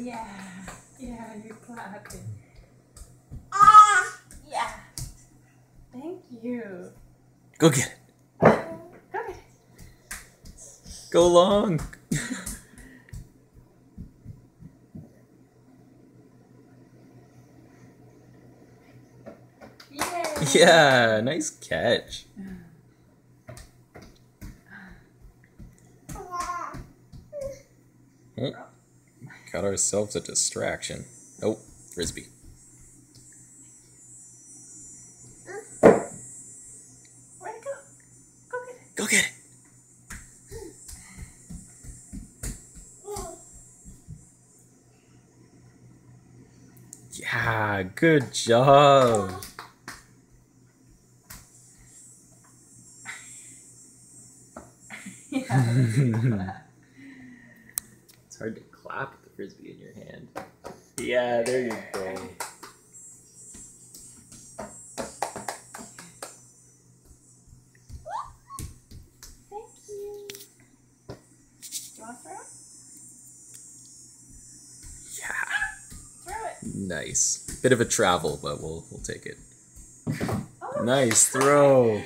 Yeah. Yeah, you're clapping. Ah! Yeah. Thank you. Go get it. Go get it. Go long. Yay. yeah, nice catch. Oh, got ourselves a distraction. Oh, frisbee. Where'd it go? Go get it. Go get it. Yeah, good job. Yeah. It's hard to clap frisbee in your hand. Yeah, there you go. Thank you. Do you want to throw it? Yeah, Throw it. nice. Bit of a travel, but we'll we'll take it. Oh, Nice throw.